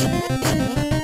Música